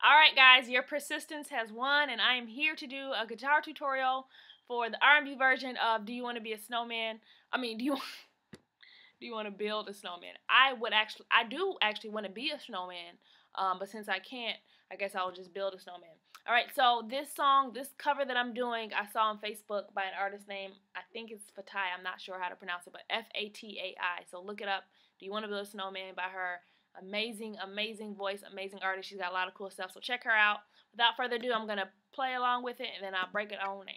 Alright guys, your persistence has won and I am here to do a guitar tutorial for the R&B version of Do You Want to Be a Snowman? I mean, do you do you want to build a snowman? I would actually, I do actually want to be a snowman, um, but since I can't, I guess I'll just build a snowman. Alright, so this song, this cover that I'm doing, I saw on Facebook by an artist name, I think it's Fatai, I'm not sure how to pronounce it, but F-A-T-A-I. So look it up. Do you want to build a snowman by her? Amazing, amazing voice, amazing artist. She's got a lot of cool stuff. So check her out. Without further ado, I'm going to play along with it and then I'll break it on down.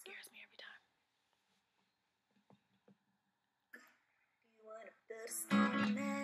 Scares me every time.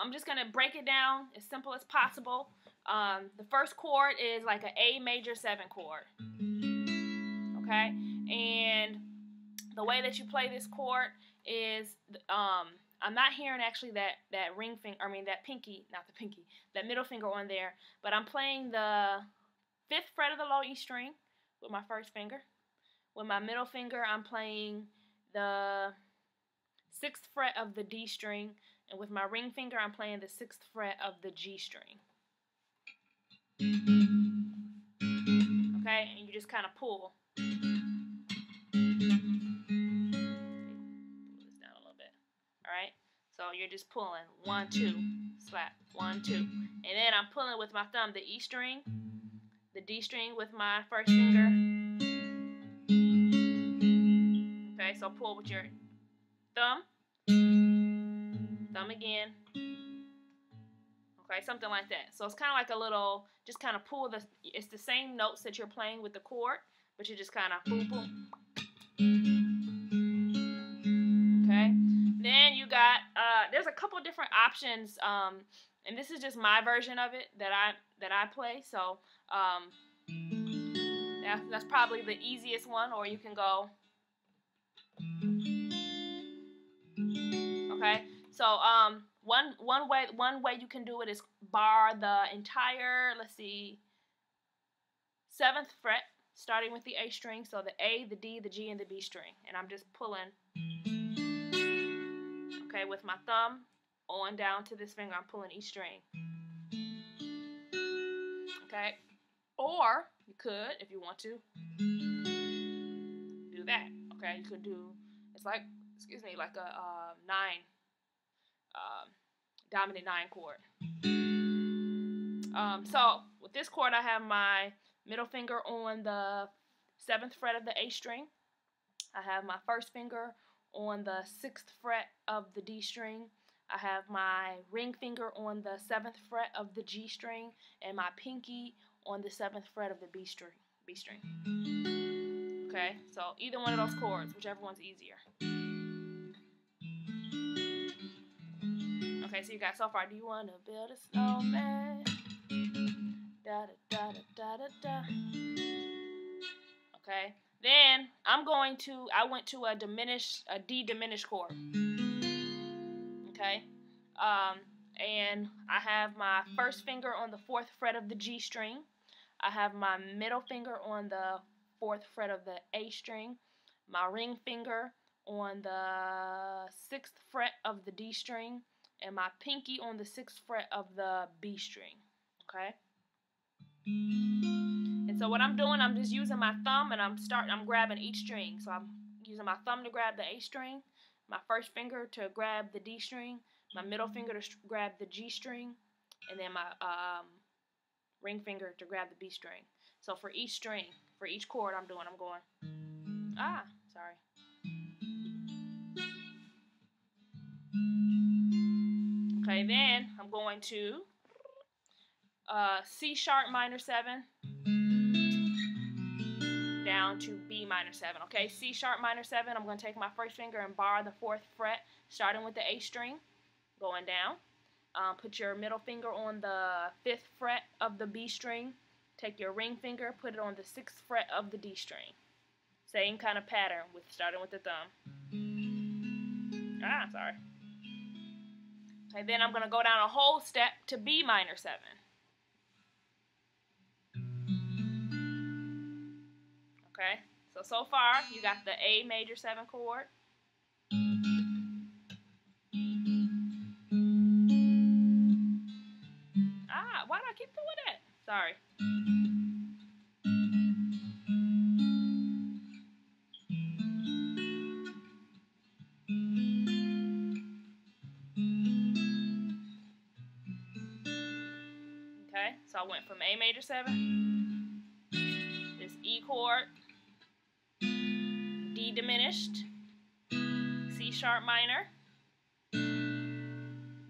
I'm just going to break it down as simple as possible. Um, the first chord is like an A major 7 chord. Okay? And the way that you play this chord is um, I'm not hearing actually that, that ring finger, I mean that pinky, not the pinky, that middle finger on there, but I'm playing the fifth fret of the low E string with my first finger. With my middle finger, I'm playing the sixth fret of the D string, and with my ring finger, I'm playing the sixth fret of the G string. Okay, and you just kind of pull. Pull this down a little bit. Alright, so you're just pulling. One, two, slap, one, two, and then I'm pulling with my thumb the E string, the D string with my first finger. Okay, so pull with your thumb, thumb again. Okay, something like that. So it's kind of like a little, just kind of pull the, it's the same notes that you're playing with the chord, but you just kind of boom, boom. Okay, then you got, uh, there's a couple different options, um, and this is just my version of it that I that I play. So um, that's, that's probably the easiest one, or you can go. Okay, so um, one one way one way you can do it is bar the entire. Let's see, seventh fret, starting with the A string. So the A, the D, the G, and the B string, and I'm just pulling. Okay, with my thumb on down to this finger, I'm pulling each string. Okay, or you could, if you want to, do that. Okay, you could do. It's like excuse me, like a uh, nine, uh, dominant nine chord. Um, so with this chord, I have my middle finger on the seventh fret of the A string. I have my first finger on the sixth fret of the D string. I have my ring finger on the seventh fret of the G string, and my pinky on the seventh fret of the B string. B string. Okay, so either one of those chords, whichever one's easier. Okay, so you got so far. Do you want to build a snowman? Da da da da da da. Okay. Then I'm going to. I went to a diminished, a D diminished chord. Okay. Um, and I have my first finger on the fourth fret of the G string. I have my middle finger on the fourth fret of the A string. My ring finger on the sixth fret of the D string and my pinky on the sixth fret of the B string. Okay? And So what I'm doing, I'm just using my thumb and I'm starting, I'm grabbing each string. So I'm using my thumb to grab the A string, my first finger to grab the D string, my middle finger to grab the G string, and then my um, ring finger to grab the B string. So for each string, for each chord I'm doing, I'm going, ah, sorry. Okay, then I'm going to uh, C sharp minor 7 down to B minor 7. Okay, C sharp minor 7, I'm going to take my first finger and bar the 4th fret, starting with the A string, going down. Um, put your middle finger on the 5th fret of the B string. Take your ring finger, put it on the 6th fret of the D string. Same kind of pattern with starting with the thumb. Ah, sorry. Okay, then I'm going to go down a whole step to B minor 7. Okay, so so far you got the A major 7 chord. Ah, why do I keep doing that? Sorry. Sharp minor,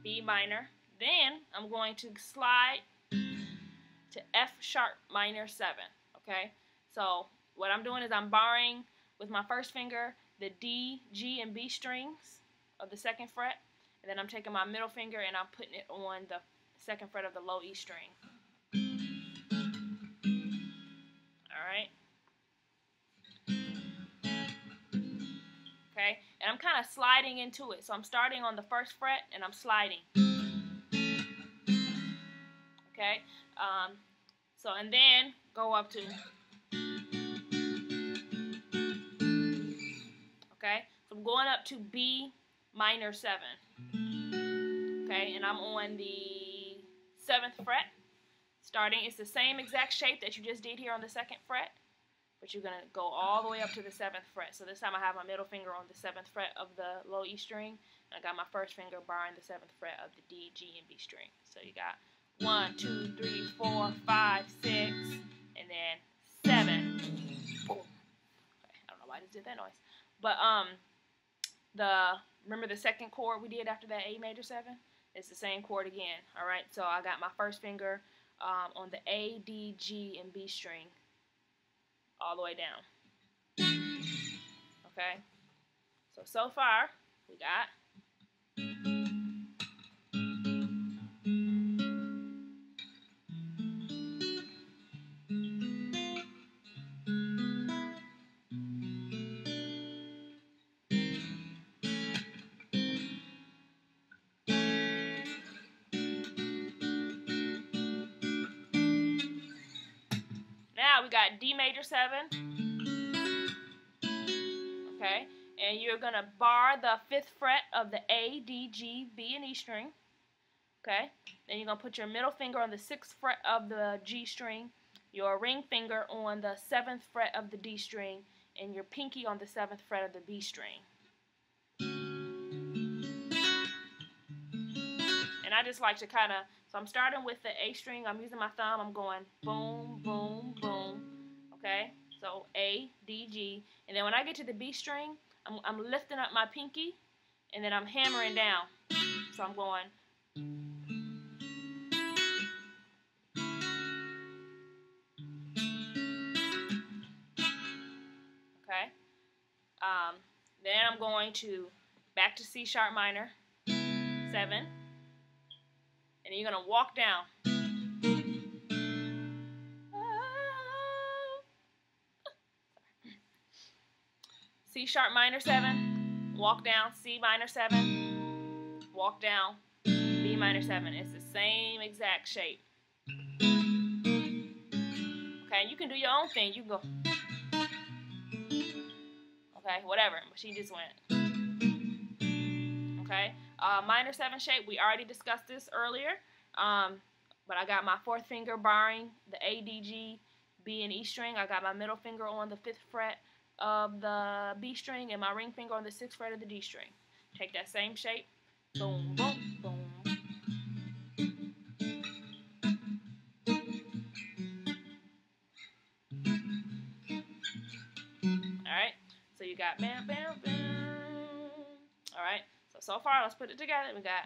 B minor. Then I'm going to slide to F sharp minor 7. Okay, so what I'm doing is I'm barring with my first finger the D, G, and B strings of the second fret, and then I'm taking my middle finger and I'm putting it on the second fret of the low E string. Alright? Okay? And I'm kind of sliding into it. So I'm starting on the first fret and I'm sliding. Okay? Um, so, and then go up to. Okay? So I'm going up to B minor 7. Okay? And I'm on the seventh fret. Starting, it's the same exact shape that you just did here on the second fret, but you're going to go all the way up to the seventh fret. So this time I have my middle finger on the seventh fret of the low E string, and I got my first finger barring the seventh fret of the D, G, and B string. So you got one, two, three, four, five, six, and then seven. Okay, I don't know why I just did that noise. But um, the remember the second chord we did after that A major seven? It's the same chord again. All right, so I got my first finger um, on the A, D, G, and B string all the way down. Okay, so so far we got. Got D major 7. Okay, and you're going to bar the 5th fret of the A, D, G, B, and E string. Okay, then you're going to put your middle finger on the 6th fret of the G string, your ring finger on the 7th fret of the D string, and your pinky on the 7th fret of the B string. And I just like to kind of, so I'm starting with the A string, I'm using my thumb, I'm going boom, boom, okay? So A, D, G, and then when I get to the B string, I'm, I'm lifting up my pinky, and then I'm hammering down. So I'm going. Okay. Um, then I'm going to back to C sharp minor, seven, and you're gonna walk down. C sharp minor 7, walk down, C minor 7, walk down, B minor 7. It's the same exact shape. Okay, you can do your own thing. You can go. Okay, whatever. She just went. Okay, uh, minor 7 shape, we already discussed this earlier. Um, but I got my fourth finger barring the A, D, G, B and E string. I got my middle finger on the fifth fret of the B string and my ring finger on the sixth fret of the D string. Take that same shape. Boom, boom, boom. Alright, so you got bam, bam, bam. Alright, so so far, let's put it together. We got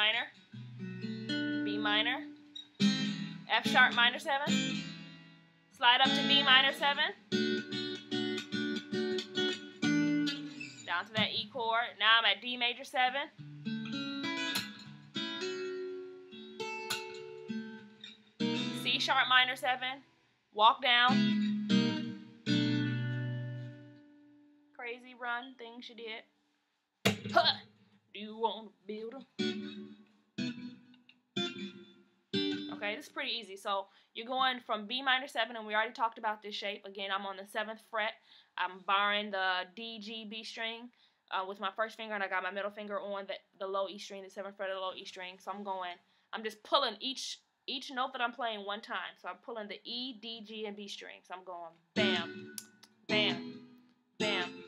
minor, B minor, F sharp minor 7, slide up to B minor 7, down to that E chord. Now I'm at D major 7. C sharp minor 7, walk down. Crazy run things you did. Huh. Do you want to build them? Okay, this is pretty easy. So you're going from B minor 7, and we already talked about this shape. Again, I'm on the 7th fret. I'm barring the D, G, B string uh, with my first finger, and I got my middle finger on the, the low E string, the 7th fret of the low E string. So I'm going, I'm just pulling each each note that I'm playing one time. So I'm pulling the E, D, G, and B string. So I'm going bam, bam, bam,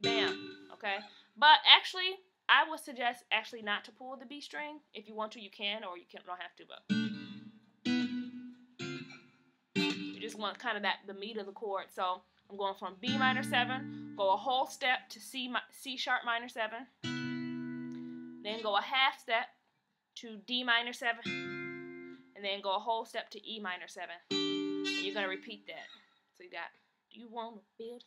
bam. Okay? But actually, I would suggest actually not to pull the B string. If you want to, you can, or you can, don't have to, but you just want kind of that the meat of the chord. So I'm going from B minor 7, go a whole step to C, C sharp minor 7, then go a half step to D minor 7, and then go a whole step to E minor 7. And you're going to repeat that. So you got, do you want to build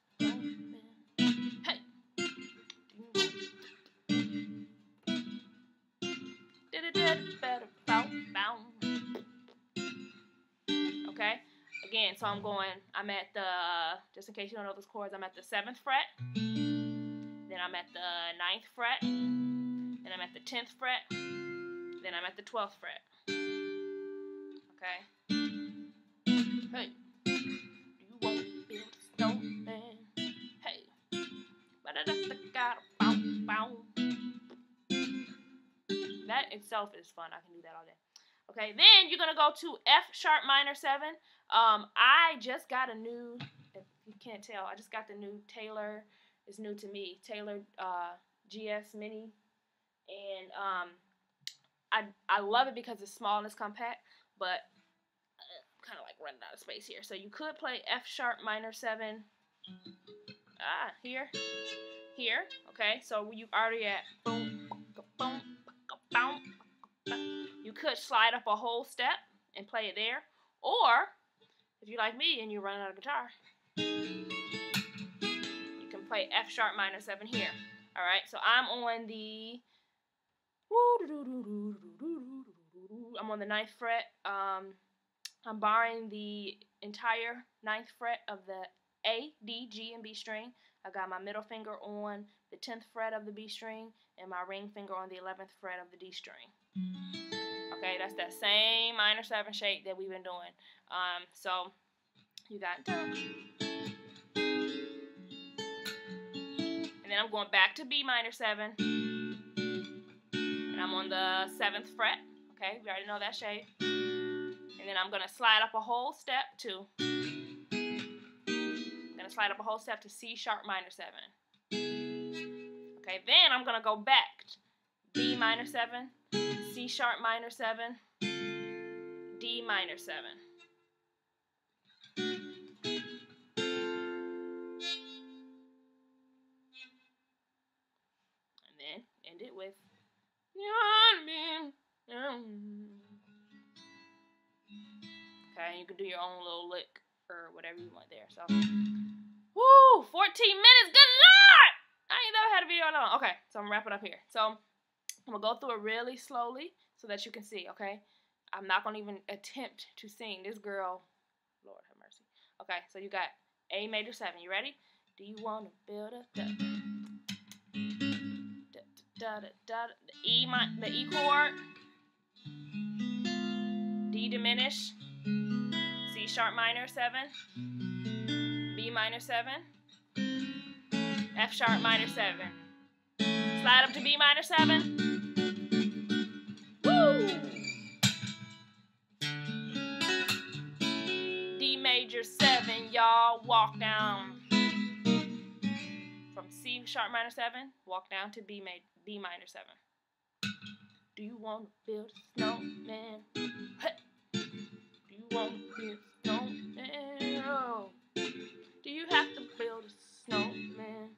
Okay, again, so I'm going, I'm at the, just in case you don't know those chords, I'm at the 7th fret, then I'm at the ninth fret, then I'm at the 10th fret, then I'm at the 12th fret. Okay? Hey, you won't build snowman. Hey, that itself is fun. I can do that all day. Okay, then you're gonna go to F sharp minor seven. Um, I just got a new. If you can't tell, I just got the new Taylor. It's new to me, Taylor uh, GS Mini, and um, I I love it because it's small and it's compact, but uh, kind of like running out of space here. So you could play F sharp minor seven. Ah, here, here. Okay, so you already at boom, boom, you could slide up a whole step and play it there. Or, if you're like me and you're running out of guitar, you can play F sharp minor 7 here. Alright, so I'm on the. I'm on the ninth fret. Um, I'm barring the entire ninth fret of the A, D, G, and B string. I got my middle finger on the 10th fret of the B string and my ring finger on the 11th fret of the D string. Okay, that's that same minor 7 shape that we've been doing. Um, so you got and then I'm going back to B minor 7 and I'm on the 7th fret. Okay, we already know that shape. And then I'm going to slide up a whole step to I'm going to slide up a whole step to C sharp minor 7. Okay, then I'm to go back. B minor 7, C sharp minor 7, D minor 7. And then end it with Okay, you can do your own little lick or whatever you want there. So, woo, 14 minutes. Good lord! I ain't never had a video long. Okay, so I'm wrapping up here. So I'm gonna go through it really slowly so that you can see. Okay, I'm not gonna even attempt to sing. This girl, Lord have mercy. Okay, so you got A major seven. You ready? Do you want to build a da, da, da, da, the E the E chord, D diminished, C sharp minor seven, B minor seven. F sharp minor 7. Slide up to B minor seven. Woo! D major seven, y'all. Walk down from C sharp minor seven. Walk down to B, ma- B minor seven. Do you want to build a snowman? Do you want to build a snowman? Oh. Do you have to build a snowman?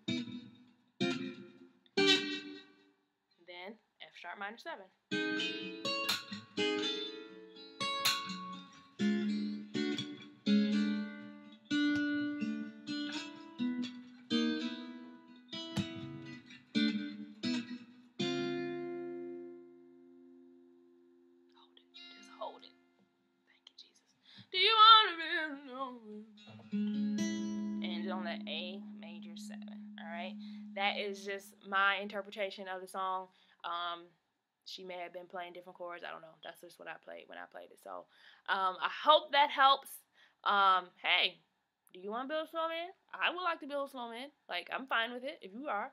Sharp minor seven. Hold it. Just hold it. Thank you, Jesus. Do you want to be And on the A major seven. All right. That is just my interpretation of the song. Um, she may have been playing different chords. I don't know. That's just what I played when I played it. So um, I hope that helps. Um, hey, do you want to build a snowman? I would like to build a snowman. Like I'm fine with it if you are.